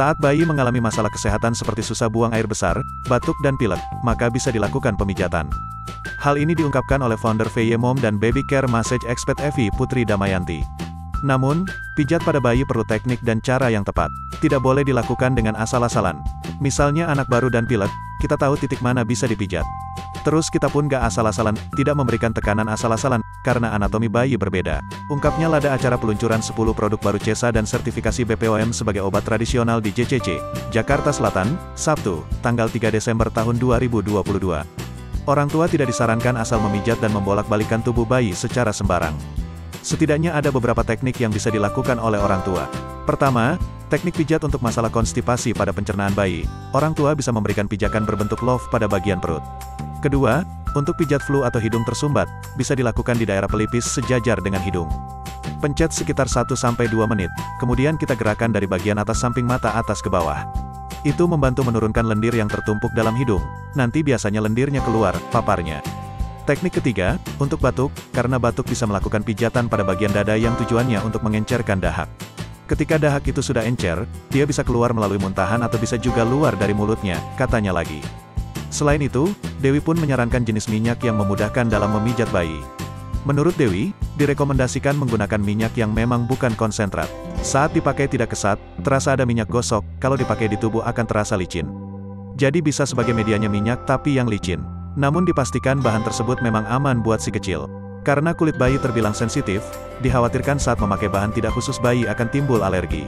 Saat bayi mengalami masalah kesehatan seperti susah buang air besar, batuk dan pilek, maka bisa dilakukan pemijatan. Hal ini diungkapkan oleh founder VY Mom dan Baby Care Massage Expert Evi Putri Damayanti. Namun, pijat pada bayi perlu teknik dan cara yang tepat. Tidak boleh dilakukan dengan asal-asalan. Misalnya anak baru dan pilek, kita tahu titik mana bisa dipijat. Terus kita pun gak asal-asalan, tidak memberikan tekanan asal-asalan, karena anatomi bayi berbeda. Ungkapnya lada acara peluncuran 10 produk baru CESA dan sertifikasi BPOM sebagai obat tradisional di JCC, Jakarta Selatan, Sabtu, tanggal 3 Desember tahun 2022. Orang tua tidak disarankan asal memijat dan membolak-balikan tubuh bayi secara sembarang. Setidaknya ada beberapa teknik yang bisa dilakukan oleh orang tua. Pertama, teknik pijat untuk masalah konstipasi pada pencernaan bayi. Orang tua bisa memberikan pijakan berbentuk love pada bagian perut. Kedua, untuk pijat flu atau hidung tersumbat, bisa dilakukan di daerah pelipis sejajar dengan hidung. Pencet sekitar 1-2 menit, kemudian kita gerakan dari bagian atas samping mata atas ke bawah. Itu membantu menurunkan lendir yang tertumpuk dalam hidung, nanti biasanya lendirnya keluar, paparnya. Teknik ketiga, untuk batuk, karena batuk bisa melakukan pijatan pada bagian dada yang tujuannya untuk mengencerkan dahak. Ketika dahak itu sudah encer, dia bisa keluar melalui muntahan atau bisa juga luar dari mulutnya, katanya lagi. Selain itu, Dewi pun menyarankan jenis minyak yang memudahkan dalam memijat bayi. Menurut Dewi, direkomendasikan menggunakan minyak yang memang bukan konsentrat. Saat dipakai tidak kesat, terasa ada minyak gosok, kalau dipakai di tubuh akan terasa licin. Jadi bisa sebagai medianya minyak tapi yang licin. Namun dipastikan bahan tersebut memang aman buat si kecil. Karena kulit bayi terbilang sensitif, dikhawatirkan saat memakai bahan tidak khusus bayi akan timbul alergi.